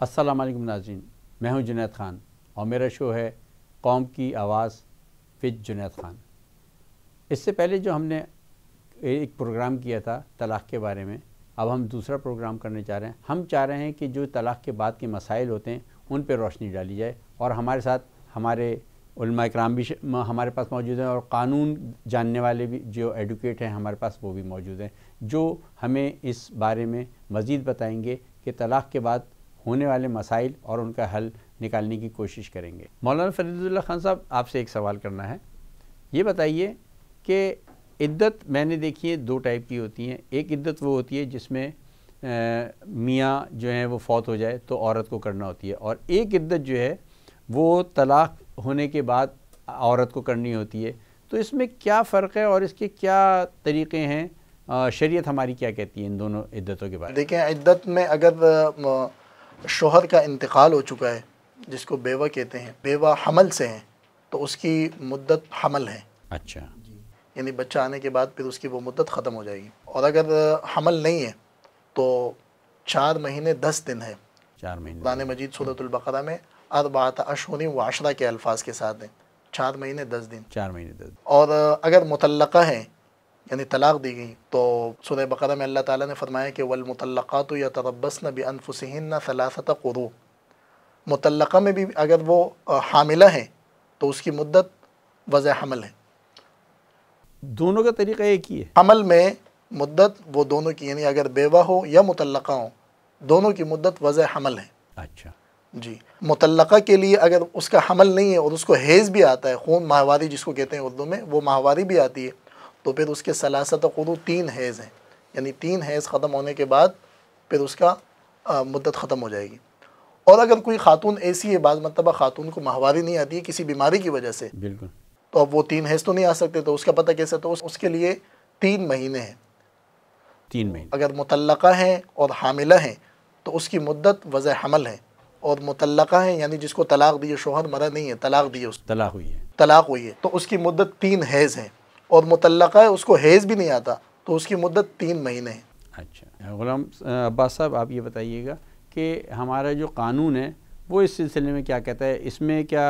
अस्सलाम वालेकुम नाजीन, मैं हूँ जुनैद ख़ान और मेरा शो है कौम की आवाज़ विद जुनैद ख़ान। इससे पहले जो हमने एक प्रोग्राम किया था तलाक़ के बारे में, अब हम दूसरा प्रोग्राम करने चाह रहे हैं। हम चाह रहे हैं कि जो तलाक़ के बाद के मसाइल होते हैं, उन पर रोशनी डाली जाए और हमारे साथ हमारे कराम भी हमारे पास मौजूद हैं और कानून जानने वाले भी जो एडवोकेट हैं हमारे पास वो भी मौजूद हैं, जो हमें इस बारे में मज़ीद बताएँगे कि तलाक़ के बाद होने वाले मसाइल और उनका हल निकालने की कोशिश करेंगे। मौलाना फरीदुल्ला खान साहब, आपसे एक सवाल करना है। ये बताइए कि इद्दत मैंने देखी है, दो टाइप की होती हैं। एक इद्दत वो होती है जिसमें मियाँ जो है वो फौत हो जाए तो औरत को करना होती है और एक इद्दत जो है वो तलाक़ होने के बाद औरत को करनी होती है। तो इसमें क्या फ़र्क है और इसके क्या तरीक़े हैं? शरीयत हमारी क्या कहती है इन दोनों इद्दतों के बारे में? देखें इद्दत में अगर शोहर का इंतकाल हो चुका है जिसको बेवा कहते हैं बेवा हमल से हैं तो उसकी मुद्दत हमल है। अच्छा। यानी बच्चा आने के बाद फिर उसकी वो मुद्दत ख़त्म हो जाएगी। और अगर हमल नहीं है तो चार महीने दस दिन है। चार महीने। कुरान मजीद सूरतुल्बकरा में अरबात अशहरी वाशरा के अल्फाज के साथ हैं। चार महीने दस दिन। चार महीने दस और अगर मुतलक़ा हैं यानी तलाक़ दी गई। तो सुरह बकरा में अल्लाह ताला ने फरमाया कि वलमतलक़ात या तरबस न सलासत क़ुरू मुतलक़ा में भी अगर वो हामिला है तो उसकी मुद्दत वज़ हमल है। दोनों का तरीका एक ही है। हमल में मुद्दत वो दोनों की यानी अगर बेवा हो या मुतलक़ा हो दोनों की मुद्दत वज़ हमल है। अच्छा। जी। मुतलक़ा के लिए अगर उसका हमल नहीं है और उसको हेज़ भी आता है खून माहवारी जिसको कहते हैं उर्दू में वो माहवारी भी आती है। तो फिर उसके सलासत खुदू तीन हैज़ हैं। यानी तीन हैज़ ख़त्म होने के बाद फिर उसका मुद्दत ख़त्म हो जाएगी। और अगर कोई खातून ऐसी है बाज़ मतबा खातून को माहवारी नहीं आती है किसी बीमारी की वजह से बिल्कुल। तो अब वो तीन हैज़ तो नहीं आ सकते तो उसका पता कैसे तो उसके लिए तीन महीने हैं। तीन महीने। अगर मुतलक़ा हैं और हामिला हैं तो उसकी मुद्दत वज़ हमल है। और मुतलक़ा हैं यानी जिसको तलाक़ दिए शोहर मरा नहीं है तलाक़ दिए उस तलाक़ हुई है। तलाक़ हुई है तो उसकी मुद्दत तीन हैज़ हैं। और मुतलक़ा है, उसको हेज़ भी नहीं आता तो उसकी मुद्दत तीन महीने है। अच्छा गुलाम अब्बास साहब, आप ये बताइएगा कि हमारा जो कानून है, वो इस सिलसिले में क्या कहता है? इसमें क्या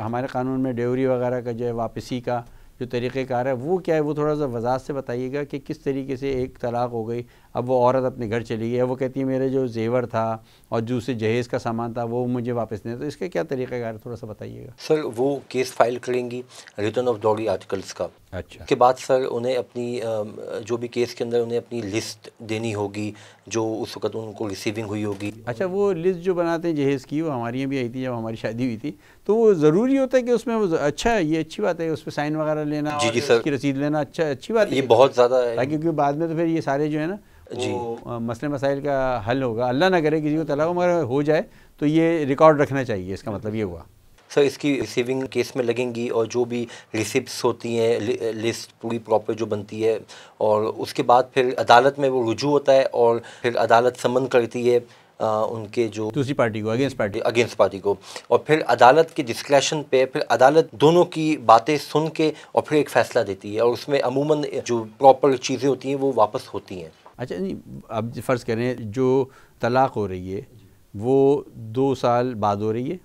हमारे कानून में डेवरी वगैरह का जो है, वापसी का जो तरीक़ेकार है वो क्या है वो थोड़ा सा वजात से बताइएगा कि किस तरीके से एक तलाक़ हो गई। अब वो औरत अपने घर चली गई है वो कहती है मेरे जो जेवर था और जो उसे जहेज़ का सामान था वो मुझे वापस नहीं। तो इसका क्या तरीक़ाकार है थोड़ा सा बताइएगा। सर वो केस फ़ाइल करेंगी रिटर्न ऑफ़ डॉरी आर्टिकल्स का। अच्छा। के बाद सर उन्हें अपनी जो भी केस के अंदर उन्हें अपनी लिस्ट देनी होगी जो उस वक्त उनको रिसीविंग हुई होगी। अच्छा वो लिस्ट जो बनाते हैं जहेज़ की वो हमारी भी आई थी जब हमारी शादी हुई थी तो वो ज़रूरी होता है कि उसमें वो अच्छा ये अच्छी बात है उस पर साइन वगैरह लेना जी जी सर। की रसीद लेना अच्छा अच्छी बात ये बहुत ज़्यादा ताकि क्योंकि बाद में तो फिर ये सारे जो है ना जी। मसले मसाइल का हल होगा। अल्लाह ना करे किसी को तलाक मगर हो जाए तो ये रिकॉर्ड रखना चाहिए इसका मतलब ये हुआ। सर इसकी रिसीविंग केस में लगेंगी और जो भी रिसिप्ट होती हैं लि, लिस्ट पूरी प्रॉपर जो बनती है और उसके बाद फिर अदालत में वो रुजू होता है और फिर अदालत समन करती है आ, उनके जो दूसरी पार्टी को अगेंस्ट पार्टी। अगेंस्ट पार्टी को। और फिर अदालत के डिस्क्रेशन पे फिर अदालत दोनों की बातें सुन के और फिर एक फ़ैसला देती है और उसमें अमूमन जो प्रॉपर चीज़ें होती हैं वो वापस होती हैं। अच्छा नहीं अब फ़र्ज़ करें जो तलाक़ हो रही है वो दो साल बाद हो रही है?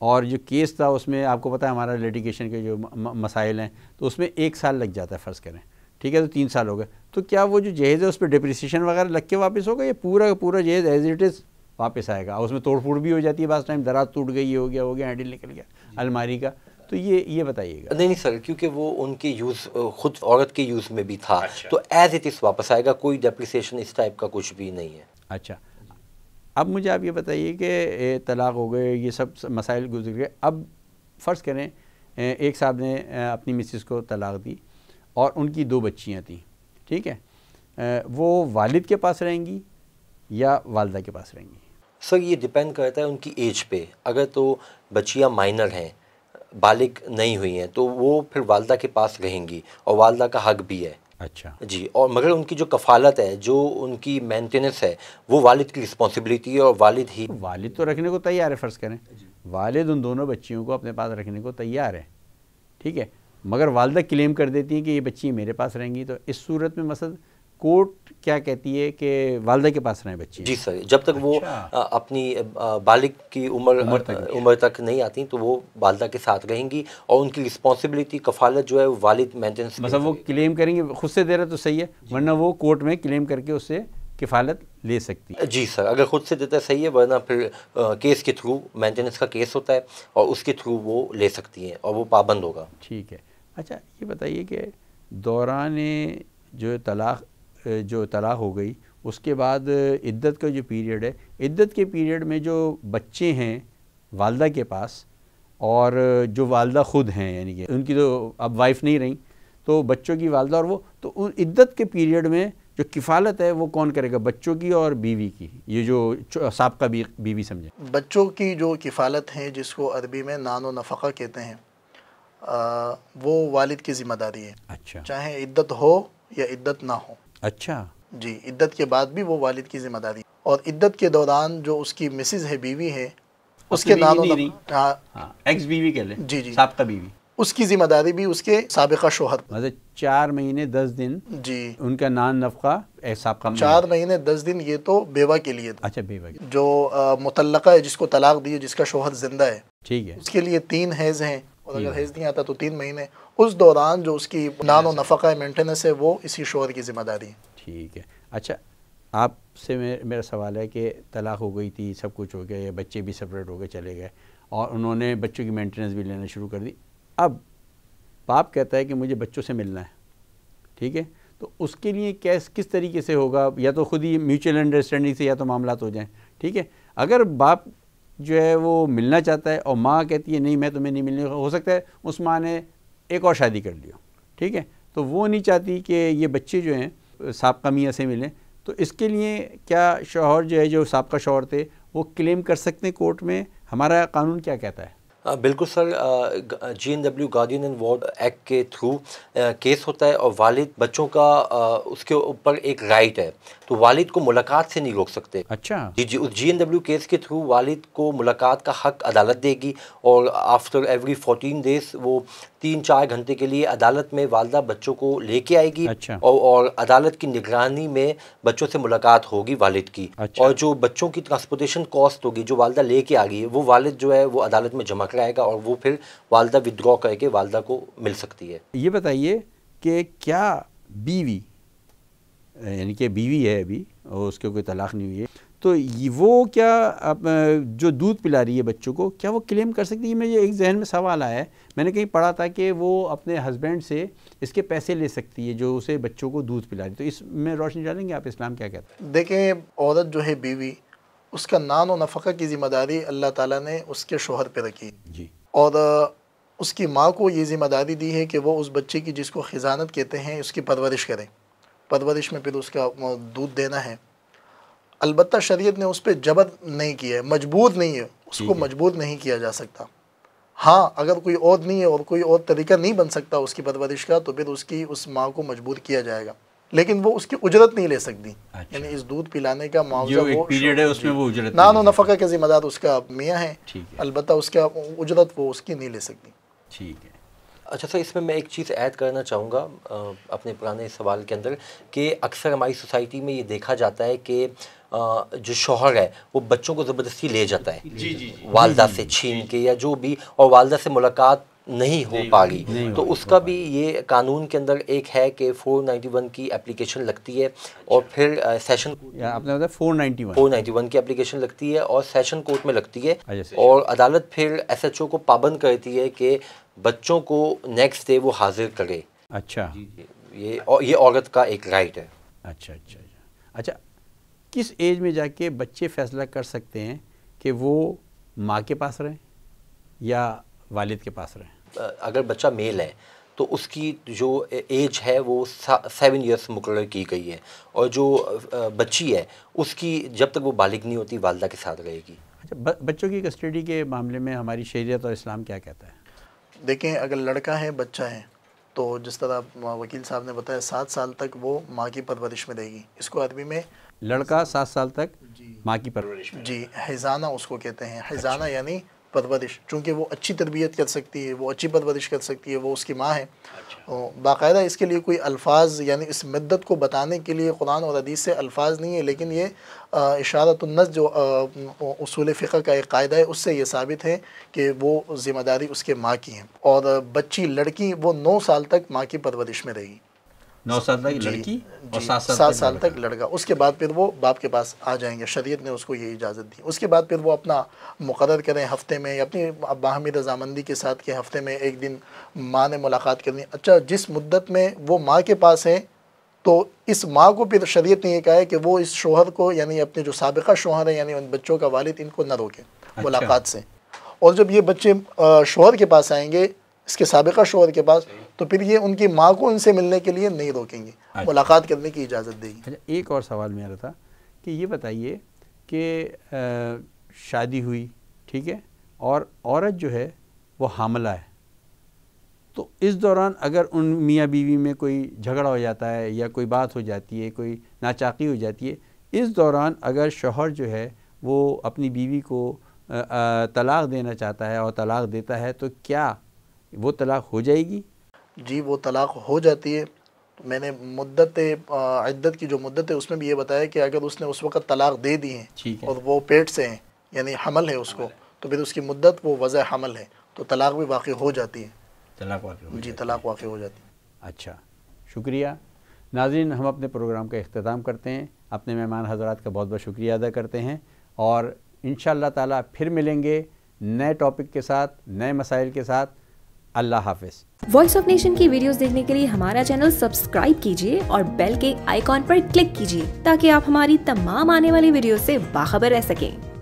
और जो केस था उसमें आपको पता है हमारा लिटिगेशन के जो मसाइल हैं तो उसमें एक साल लग जाता है फ़र्ज़ करें। ठीक है तो तीन साल हो गए। तो क्या वो जो जहेज़ है उस पर डिप्रिसिएशन वगैरह लग के वापस होगा या पूरा पूरा जहेज़ एज इट इज़ वापस आएगा? उसमें तोड़ फोड़ भी हो जाती है बास टाइम दराज टूट गई ये हो गया हो गया हैंडल निकल गया अलमारी का। तो ये ये बताइएगा। नहीं नहीं सर क्योंकि वो उनके यूज़ खुद औरत के यूज़ में भी था। अच्छा। तो एज इट इज़ वापस आएगा कोई डेप्रिसिएशन इस टाइप का कुछ भी नहीं है। अच्छा। अब मुझे आप ये बताइए कि तलाक हो गए ये सब मसाइल गुजर गए। अब फ़र्ज़ करें एक साहब ने अपनी मिसिस को तलाक दी। और उनकी दो बच्चियाँ थीं ठीक है? वो वालिद के पास रहेंगी या वालदा के पास रहेंगी? सर ये डिपेंड करता है उनकी एज पे। अगर तो बच्चियाँ माइनर हैं बालिग नहीं हुई हैं तो वो फिर वालदा के पास रहेंगी और वालदा का हक भी है। अच्छा। जी और मगर उनकी जो कफालत है जो उनकी मेंटेनेंस है वो वालिद की रिस्पॉन्सिबिलिटी है और वालिद ही वालिद तो रखने को तैयार है फ़र्ज़ करें। वालिद उन दोनों बच्चियों को अपने पास रखने को तैयार है ठीक है? मगर वालदा क्लेम कर देती हैं कि ये बच्ची मेरे पास रहेंगी। तो इस सूरत में मसद कोर्ट क्या कहती है कि वालदा के पास रहें बच्चे जी सर जब तक वो अच्छा। अ, अपनी बालिग की उम्र उम्र तक। उम्र तक नहीं आती तो वो वालदा के साथ रहेंगी और उनकी रिस्पॉन्सिबिलिटी कफालत जो है वो वालिद मेंटेनेंस मतलब वो क्लेम करेंगे खुद से दे रहे तो सही है वरना वो कोर्ट में क्लेम करके उससे किफ़ालत ले सकती है। जी सर अगर खुद से देता है सही है वरना फिर अ, केस के थ्रू मेंटेनेंस का केस होता है और उसके थ्रू वो ले सकती हैं और वो पाबंद होगा। ठीक है। अच्छा ये बताइए कि दौरान जो तलाक जो तलाक हो गई, उसके बाद इद्दत का जो पीरियड है, इद्दत के पीरियड में जो बच्चे हैं वालदा के पास और जो वालदा ख़ुद हैं, यानी कि उनकी तो अब वाइफ नहीं रही तो बच्चों की वालदा और वो तो उन इद्दत के पीरियड में जो किफ़ालत है वो कौन करेगा, बच्चों की और बीवी की? ये जो सबका बीवी समझे। बच्चों की जो किफ़ालत है, जिसको अरबी में नानो नफ़ा कहते हैं आ, वो वालिद की ज़िम्मेदारी है। अच्छा। चाहे इद्दत हो या इद्दत ना हो। अच्छा। जी इद्दत के बाद भी वो वालिद की ज़िम्मेदारी। और इद्दत के दौरान जो उसकी मिसिज है बीवी है उसके रही। हाँ। हाँ एक्स बीवी कह लें। जी, जी। सबका बीवी। उसकी ज़िम्मेदारी भी उसके सबका शोहर। मतलब चार महीने दस दिन जी। उनका नान नफका एहसाब का चार महीने दस दिन ये तो बेवा के लिए अच्छा बेवा की। जो मुतलका है जिसको तलाक दी जिसका शोहर ज़िंदा है। ठीक है। उसके लिए तीन हैज़ हैं। और अगर है। हैज़ नहीं आता तो तीन महीने। उस दौरान जो उसकी नानो नफ़ा मेंटेनेंस है वो इसी शोहर की ज़िम्मेदारी है। ठीक है। अच्छा आपसे मे, मेरा सवाल है कि तलाक हो गई थी सब कुछ हो गया या बच्चे भी सेपरेट हो गए चले गए और उन्होंने बच्चों की मेंटेनेंस भी लेना शुरू कर दी। अब बाप कहता है कि मुझे बच्चों से मिलना है ठीक है? तो उसके लिए कैस किस तरीके से होगा? या तो खुद ही म्यूचुअल अंडरस्टैंडिंग से या तो मामला हो जाएँ ठीक है? अगर बाप जो है वो मिलना चाहता है और माँ कहती है, नहीं, मैं तुम्हें नहीं मिलने हो सकता है, उस माँ ने एक और शादी कर लियो ठीक है? तो वो नहीं चाहती कि ये बच्चे जो हैं, सबका मियाँ से मिलें। तो इसके लिए क्या शोहर जो है, जो सबका शोहर थे, वो क्लेम कर सकते हैं कोर्ट में? हमारा कानून क्या कहता है? बिल्कुल sir G N W guardian and ward act के थ्रू केस होता है और वालिद बच्चों का उसके ऊपर एक राइट है तो वालिद को मुलाकात से नहीं रोक सकते अच्छा जी जी उस जी एन डब्ल्यू केस के थ्रू वालिद को मुलाकात का हक अदालत देगी और आफ्टर एवरी फोर्टीन डेज़ वो तीन चार घंटे के लिए अदालत में वालदा बच्चों को लेके आएगी अच्छा। और, और अदालत की निगरानी में बच्चों से मुलाकात होगी वालिद की अच्छा। और जो बच्चों की ट्रांसपोर्टेशन कॉस्ट होगी जो वालदा लेके आ गई वो वालिद जो है वो अदालत में जमा कराएगा और वो फिर वालदा विदड्रॉ करके वालदा को मिल सकती है। ये बताइए कि क्या बीवी यानी कि बीवी है अभी और उसके कोई तलाक नहीं हुई है तो वो क्या अब जो दूध पिला रही है बच्चों को क्या वो क्लेम कर सकती है? मेरे एक जहन में सवाल आया है। मैंने कहीं पढ़ा था कि वो अपने हस्बैंड से इसके पैसे ले सकती है जो उसे बच्चों को दूध पिला रही है। तो इसमें रोशनी डालेंगे आप इस्लाम क्या कहते हैं? देखें औरत जो है बीवी उसका नान और नफ़ा की ज़िम्मेदारी अल्लाह ताला ने उसके शोहर पे रखी। जी। और उसकी माँ को ये ज़िम्मेदारी दी है कि वो उस बच्चे की जिसको खजानत कहते हैं उसकी परवरिश करें। परवरिश में फिर उसका दूध देना है। अलबत् शरीयत ने उस पर जबर नहीं किया है मजबूर नहीं है उसको मजबूर नहीं किया जा सकता। हाँ अगर कोई और नहीं है और कोई और तरीका नहीं बन सकता उसकी परवरिश का तो फिर उसकी उस माँ को मजबूर किया जाएगा। लेकिन वो उसकी उजरत नहीं ले सकती। अच्छा। यानी इस दूध पिलाने का एक वो पीरियड है उसमें वो उजरत नान नहीं और ले नफ़ा का ज़िम्मेदार उसका मियाँ है। ठीक है। अलबत्ता उसका उजरत वो उसकी नहीं ले सकती। ठीक है। अच्छा सर इसमें मैं एक चीज़ ऐड करना चाहूँगा अपने पुराने सवाल के अंदर कि अक्सर हमारी सोसाइटी में ये देखा जाता है कि जो शोहर है वो बच्चों को ज़बरदस्ती ले जाता है। जी जी वालदा से छीन के या जो भी और वालदा से मुलाकात नहीं हो पा रही तो उसका भी ये कानून के अंदर एक है कि 491 की एप्लीकेशन लगती है और फिर सेशन आपने बताया फोर नाइन्टी वन 491 की एप्लीकेशन लगती है और सेशन कोर्ट में लगती है अच्छा, और अदालत फिर एसएचओ को पाबंद करती है कि बच्चों को नेक्स्ट डे वो हाजिर करे। अच्छा। ये और ये औरत का एक राइट है। अच्छा अच्छा अच्छा। अच्छा किस एज में जाके बच्चे फैसला कर सकते हैं कि वो माँ के पास रहें या वालिद के पास रहें? अगर बच्चा मेल है तो उसकी जो एज है वो सेवन इयर्स मुकर की गई है। और जो बच्ची है उसकी जब तक वो बालिग नहीं होती वालदा के साथ रहेगी। अच्छा बच्चों की कस्टडी के मामले में हमारी शरीयत और इस्लाम क्या कहता है? देखें अगर लड़का है बच्चा है तो जिस तरह वकील साहब ने बताया सात साल तक वो माँ की परवरिश में रहेगी। इसको अरबी में लड़का सात साल तक माँ की परवरिश में जी हिजाना उसको कहते हैं। हिजाना यानी परवरिश चूँकि वो अच्छी तरबियत कर सकती है वो अच्छी परवरिश कर सकती है वो उसकी माँ है। अच्छा। बाकायदा इसके लिए कोई अल्फाज यानी इस मद्दत को बताने के लिए कुरान और हदीस से अल्फाज नहीं है लेकिन ये इशारतनस जो असूल फ़िक़ का एक कायदा है उससे ये साबित है कि वो ज़िम्मेदारी उसके माँ की है। और बच्ची लड़की वो नौ साल तक माँ की परवरिश में रहेगी। नौ साल तक लड़की और सात साल सात साल तक लड़का। उसके बाद फिर वो बाप के पास आ जाएँगे। शरीयत ने उसको ये इजाज़त दी। उसके बाद फिर वो अपना मुकर करें हफ़्ते में अपनी बाहमी रजामंदी के साथ के हफ़्ते में एक दिन माँ ने मुलाकात करनी। अच्छा जिस मुद्दत में वो माँ के पास है तो इस माँ को फिर शरीयत ने यह कहा है कि वो इस शोहर को यानी अपने जो सबका शोहर है यानी उन बच्चों का वालिद इनको न रोके अच्छा। मुलाकात से। और जब ये बच्चे शोहर के पास आएँगे इसके सबका शोहर के पास तो फिर ये उनकी माँ को उनसे मिलने के लिए नहीं रोकेंगे। अच्छा। मुलाकात करने की इजाज़त देगी। अच्छा एक और सवाल मेरा था कि ये बताइए कि शादी हुई ठीक है और औरत जो है वो हामला है। तो इस दौरान अगर उन मियाँ बीवी में कोई झगड़ा हो जाता है या कोई बात हो जाती है कोई नाचाकी हो जाती है इस दौरान अगर शोहर जो है वो अपनी बीवी को तलाक़ देना चाहता है और तलाक़ देता है तो क्या वो तलाक़ हो जाएगी। जी वो तलाक़ हो जाती है। मैंने मुद्दत इद्दत की जो मुद्दत है उसमें भी ये बताया कि अगर उसने उस वक्त तलाक़ दे दी है और वो पेट से हैं यानी हमल है उसको तो फिर उसकी मुद्दत वो वज़ह हमल है तो तलाक़ भी वाक़ हो जाती है। तलाक़ वाक़ जी तलाक़ वाक़ हो जाती है। अच्छा शुक्रिया। नाजरीन हम अपने प्रोग्राम का अख्ताम करते हैं अपने मेहमान हजरात का बहुत बहुत शुक्रिया अदा करते हैं और इन ताला फिर मिलेंगे नए टॉपिक के साथ नए मसाइल के साथ। अल्लाह हाफिज। वॉइस ऑफ़ नेशन की वीडियोस देखने के लिए हमारा चैनल सब्सक्राइब कीजिए और बेल के आइकॉन पर क्लिक कीजिए, ताकि आप हमारी तमाम आने वाली वीडियो से बाखबर रह सकें।